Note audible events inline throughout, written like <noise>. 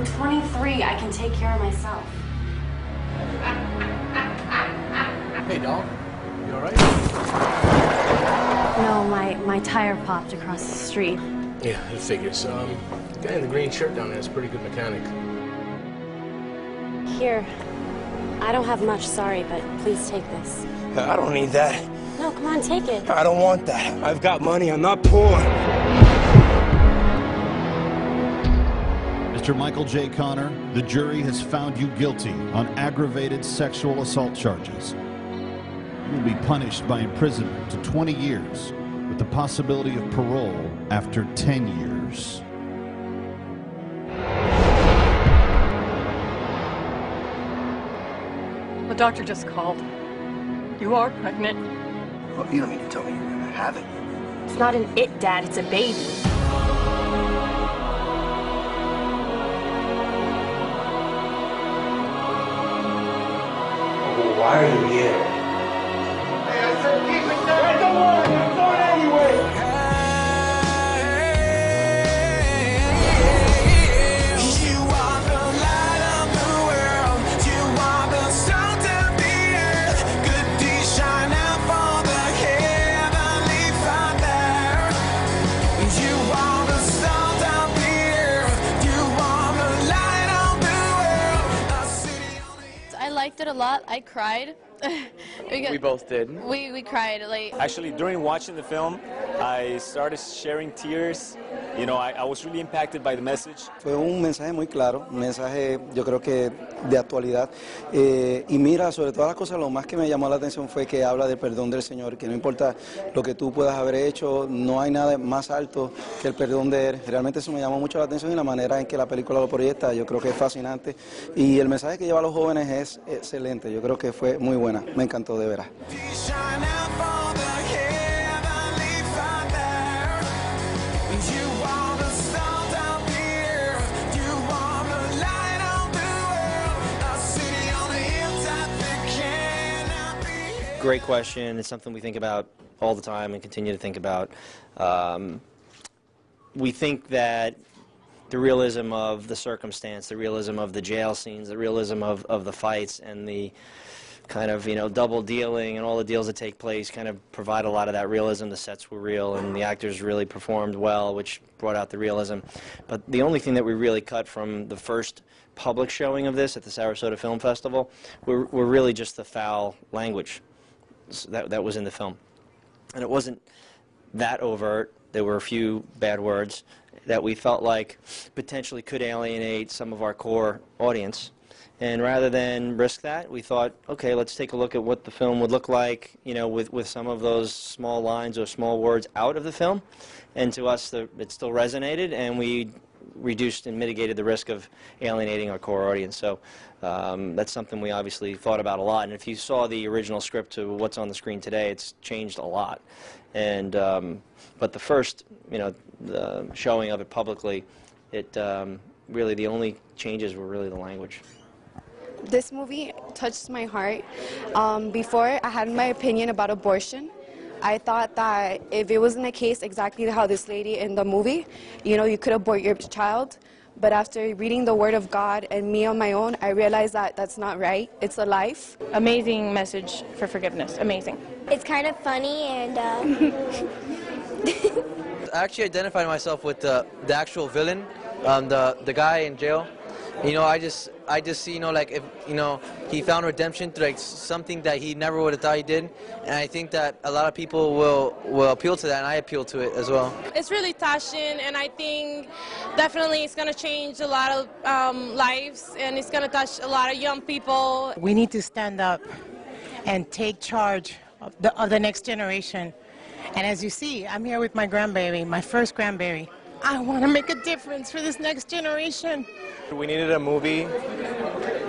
I'm 23. I can take care of myself. Hey, doll. You all right? No, my, my tire popped across the street. Yeah, it figures. Um, the guy in the green shirt down there is a pretty good mechanic. Here. I don't have much, sorry, but please take this. I don't need that. No, come on, take it. I don't want that. I've got money. I'm not poor. Mr. Michael J. Connor, the jury has found you guilty on aggravated sexual assault charges. You will be punished by imprisonment to 20 years with the possibility of parole after 10 years. The doctor just called. You are pregnant. Well, you don't mean to tell me you're gonna have it. It's not an it, Dad. It's a baby. Why are you a lot. I cried. <laughs> we, got- We both did. We, we cried. Like Actually, during watching the film, I started sharing tears. You know, I, I was really impacted by the message. Fue un mensaje muy claro, un mensaje yo creo que de actualidad. Eh, y mira, sobre todas las cosas, lo más que me llamó la atención fue que habla del perdón del Señor, que no importa lo que tú puedas haber hecho, no hay nada más alto que el perdón de Él. Realmente eso me llamó mucho la atención y la manera en que la película lo proyecta, yo creo que es fascinante. Y el mensaje que lleva a los jóvenes es excelente, yo creo que fue muy buena, me encantó de veras. Great question. It's something we think about all the time and continue to think about. Um, we think that the realism of the circumstance, the realism of the jail scenes, the realism of, of the fights, and the kind of you know double dealing and all the deals that take place kind of provide a lot of that realism. The sets were real, and the actors really performed well, which brought out the realism. But the only thing that we really cut from the first public showing of this at the Sarasota Film Festival were, were really just the foul language that, that was in the film. And it wasn't that overt. There were a few bad words that we felt like potentially could alienate some of our core audience. And rather than risk that, we thought, okay, let's take a look at what the film would look like, you know, with, with some of those small lines or small words out of the film. And to us, the, it still resonated, and we reduced and mitigated the risk of alienating our core audience. So um, that's something we obviously thought about a lot. And if you saw the original script to what's on the screen today, it's changed a lot. And um, but the first, you know, the showing of it publicly, it um, really the only changes were really the language. This movie touched my heart. Um, before, I had my opinion about abortion. I thought that if it wasn't the case exactly how this lady in the movie, you know, you could abort your child. But after reading the Word of God and me on my own, I realized that that's not right. It's a life. Amazing message for forgiveness. Amazing. It's kind of funny and uh, <laughs> I actually identified myself with the, the actual villain, um, the the guy in jail. You know, I just I just see you know like if you know he found redemption through like something that he never would have thought he did, and I think that a lot of people will will appeal to that, and I appeal to it as well. It's really touching, and I think definitely it's going to change a lot of um, lives, and it's going to touch a lot of young people. We need to stand up and take charge of the, of the next generation. And as you see, I'm here with my grandbaby, my first grandbaby. I want to make a difference for this next generation. We needed a movie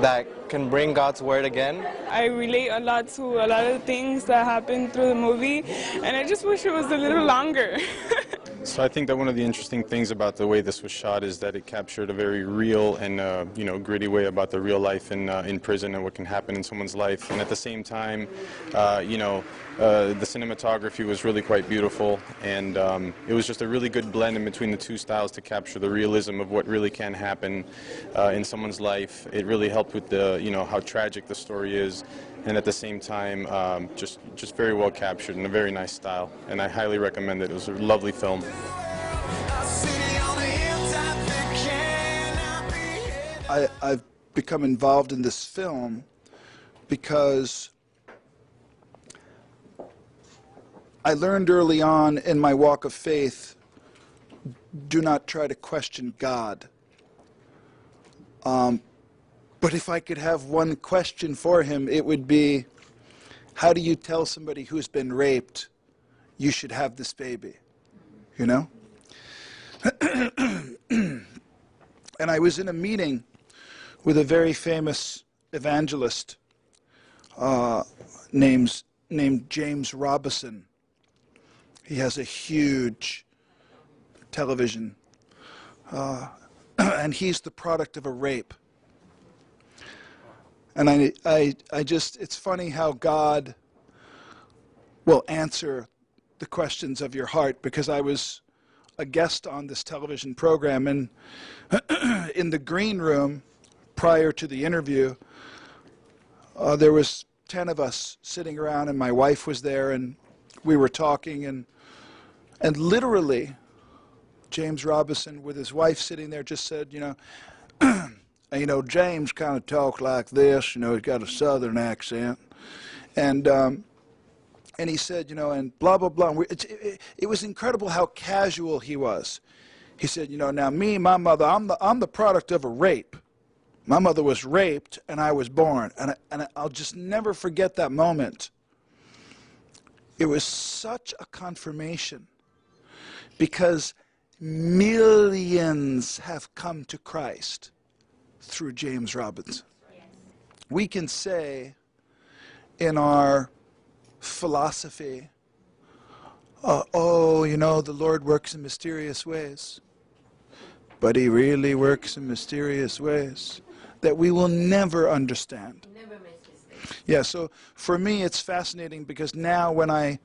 that can bring God's word again. I relate a lot to a lot of things that happened through the movie, and I just wish it was a little longer. <laughs> So I think that one of the interesting things about the way this was shot is that it captured a very real and uh, you know gritty way about the real life in uh, in prison and what can happen in someone's life. And at the same time, uh, you know, uh, the cinematography was really quite beautiful, and um, it was just a really good blend in between the two styles to capture the realism of what really can happen uh, in someone's life. It really helped with the you know how tragic the story is, and at the same time, um, just just very well captured in a very nice style. And I highly recommend it. It was a lovely film. I, I've become involved in this film because I learned early on in my walk of faith do not try to question God. Um, but if I could have one question for him, it would be how do you tell somebody who's been raped you should have this baby? You know? <clears throat> and I was in a meeting with a very famous evangelist uh, named, named James Robison. He has a huge television, uh, <clears throat> and he's the product of a rape. And I, I, I just, it's funny how God will answer the questions of your heart because I was a guest on this television program, and <clears throat> in the green room prior to the interview, uh, there was 10 of us sitting around, and my wife was there, and we were talking, and, and literally, James Robison, with his wife sitting there, just said, you know, <clears throat> you know, James kind of talked like this, you know, he's got a southern accent. And um, and he said, you know, and blah, blah, blah. It, it, it, was incredible how casual he was. He said, you know, now me, my mother, I'm the, I'm the product of a rape. My mother was raped and I was born. And, I, and I'll just never forget that moment. It was such a confirmation because millions have come to Christ through James Robinson. We can say in our philosophy. Uh, oh, you know, the Lord works in mysterious ways. But He really works in mysterious ways that we will never understand. Yeah, so for me it's fascinating because now when I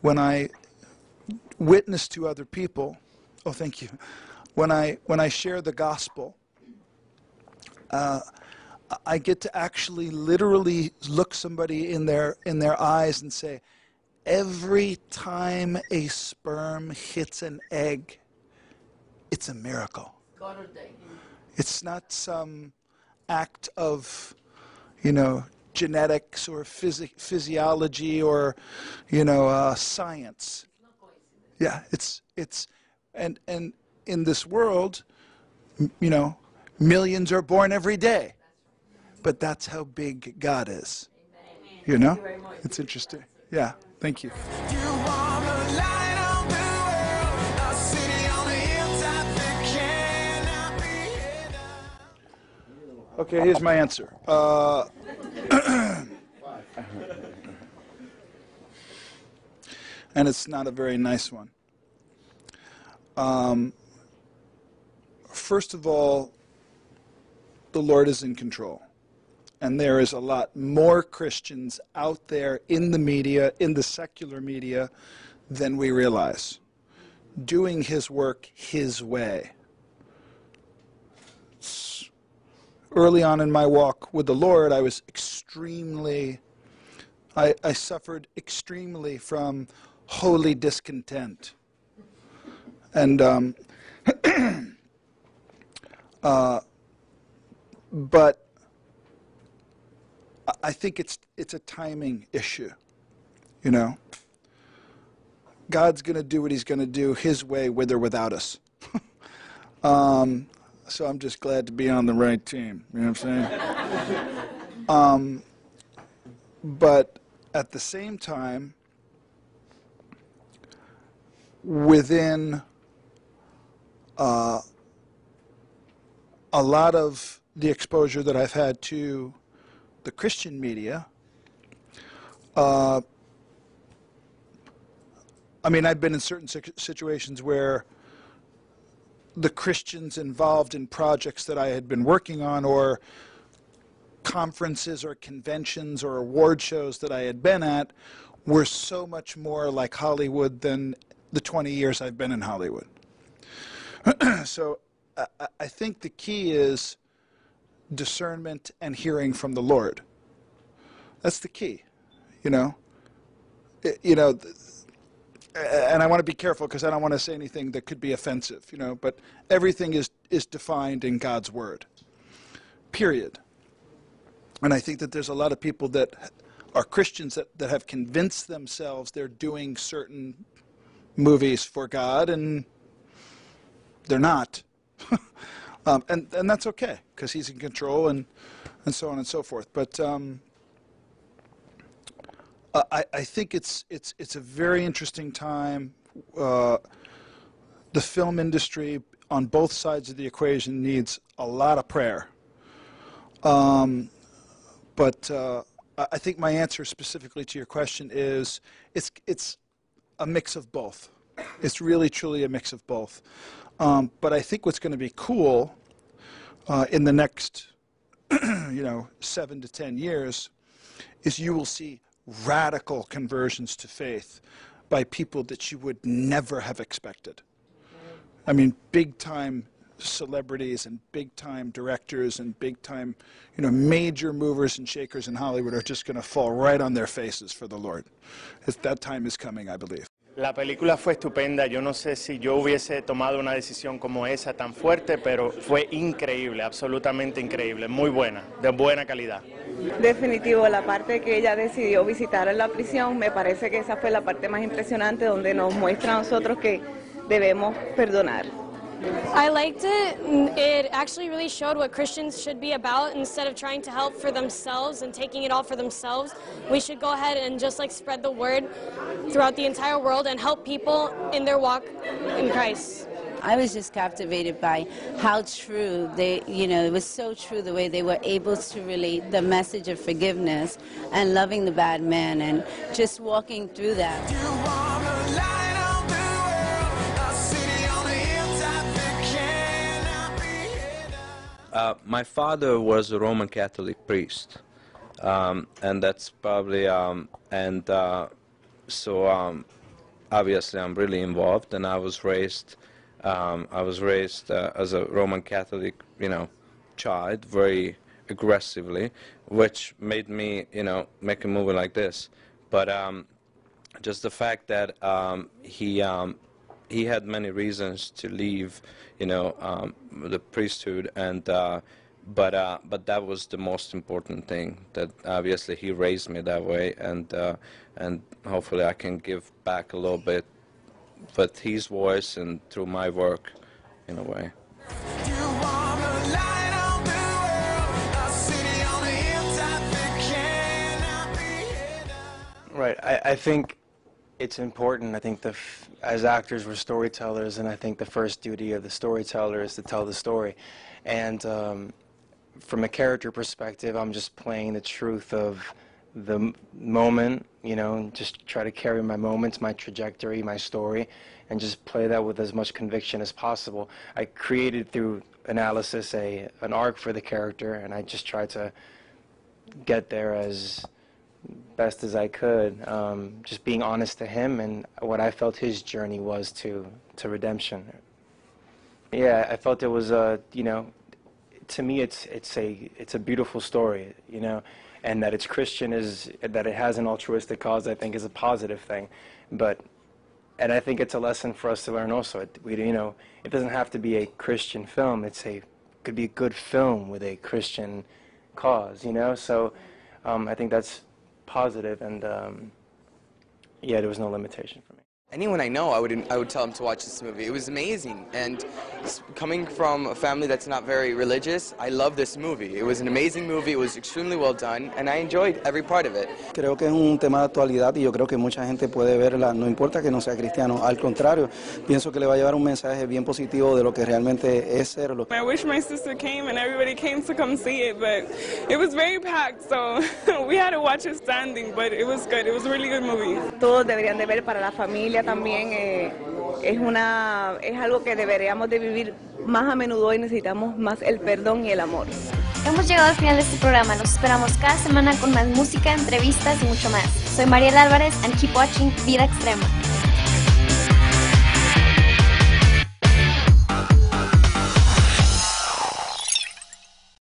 when I witness to other people, oh thank you. When I when I share the gospel, uh, I get to actually literally look somebody in their in their eyes and say, every time a sperm hits an egg, it's a miracle. It's not some act of, you know, genetics or physi- physiology or, you know, uh, science. Yeah, it's it's, and and in this world, you know, millions are born every day. But that's how big God is. You know? It's interesting. Yeah, thank you. Okay, here's my answer. Uh, <coughs> and it's not a very nice one. Um, first of all, the Lord is in control. And there is a lot more Christians out there in the media, in the secular media, than we realize, doing his work his way. Early on in my walk with the Lord, I was extremely, I, I suffered extremely from holy discontent. And, um, <clears throat> uh, but I think it's it's a timing issue. You know, God's going to do what He's going to do His way, with or without us. <laughs> um, so I'm just glad to be on the right team. You know what I'm saying? <laughs> um, but at the same time, within uh, a lot of the exposure that I've had to the Christian media, uh, I mean, I've been in certain situations where the Christians involved in projects that I had been working on or conferences or conventions or award shows that I had been at were so much more like Hollywood than the 20 years I've been in Hollywood. <clears throat> so I, I, think the key is discernment and hearing from the Lord. That's the key, you know. It, you know, and I want to be careful because I don't want to say anything that could be offensive, you know. But everything is is defined in God's word. Period. And I think that there's a lot of people that are Christians that, that have convinced themselves they're doing certain movies for God, and they're not. <laughs> um, and, and that's okay, because He's in control and, and so on and so forth. But um, I, I think it's, it's, it's a very interesting time. Uh, the film industry on both sides of the equation needs a lot of prayer. Um, but uh, I think my answer specifically to your question is it's, it's a mix of both. It's really, truly a mix of both. Um, but I think what's going to be cool uh, in the next, <clears throat> you know, seven to ten years is you will see radical conversions to faith by people that you would never have expected. I mean, big time celebrities and big time directors and big time, you know, major movers and shakers in Hollywood are just going to fall right on their faces for the Lord. That time is coming, I believe. La película fue estupenda. Yo no sé si yo hubiese tomado una decisión como esa tan fuerte, pero fue increíble, absolutamente increíble, muy buena, de buena calidad. Definitivo, la parte que ella decidió visitar en la prisión, me parece que esa fue la parte más impresionante donde nos muestra a nosotros que debemos perdonar. I liked it. It actually really showed what Christians should be about. Instead of trying to help for themselves and taking it all for themselves, we should go ahead and just like spread the word throughout the entire world and help people in their walk in Christ. I was just captivated by how true they, you know, it was so true the way they were able to relate the message of forgiveness and loving the bad man and just walking through that. Uh, my father was a Roman Catholic priest, um, and that's probably um, and uh, so um, obviously I'm really involved, and I was raised um, I was raised uh, as a Roman Catholic, you know, child very aggressively, which made me you know make a movie like this, but um, just the fact that um, he he had many reasons to leave, you know, um, the priesthood, and uh, but uh, but that was the most important thing. That obviously he raised me that way, and uh, and hopefully I can give back a little bit, with his voice and through my work, in a way. Right. I, I think it's important. I think the as actors we're storytellers, and I think the first duty of the storyteller is to tell the story. And um, from a character perspective, I'm just playing the truth of the moment, you know, just try to carry my moments, my trajectory, my story, and just play that with as much conviction as possible. I created through analysis a an arc for the character, and I just try to get there as best as I could, um, just being honest to him and what I felt his journey was to, to redemption. Yeah, I felt it was a, you know, to me it's, it's, a, it's a beautiful story, you know, and that it's Christian is, that it has an altruistic cause I think is a positive thing. But, and I think it's a lesson for us to learn also. It, we, you know, it doesn't have to be a Christian film. It's a, could be a good film with a Christian cause, you know, so um, I think that's positive, and um, yeah, there was no limitation for me. Anyone I know, I would I would tell them to watch this movie. It was amazing, and coming from a family that's not very religious, I love this movie. It was an amazing movie. It was extremely well done, and I enjoyed every part of it. Creo que es un tema de actualidad y yo creo que mucha gente puede verla. No importa que no sea cristiano. Al contrario, pienso que le va a llevar un mensaje bien positivo de lo que realmente es serlo. I wish my sister came and everybody came to come see it, but it was very packed, so <laughs> we had to watch it standing, but it was good. It was a really good movie. Todos deberían de ver para la familia también. eh, es, una, es algo que deberíamos de vivir más a menudo y necesitamos más el perdón y el amor. Hemos llegado al final de este programa. Los esperamos cada semana con más música, entrevistas y mucho más. Soy Mariela Álvarez and keep watching Vida Extrema.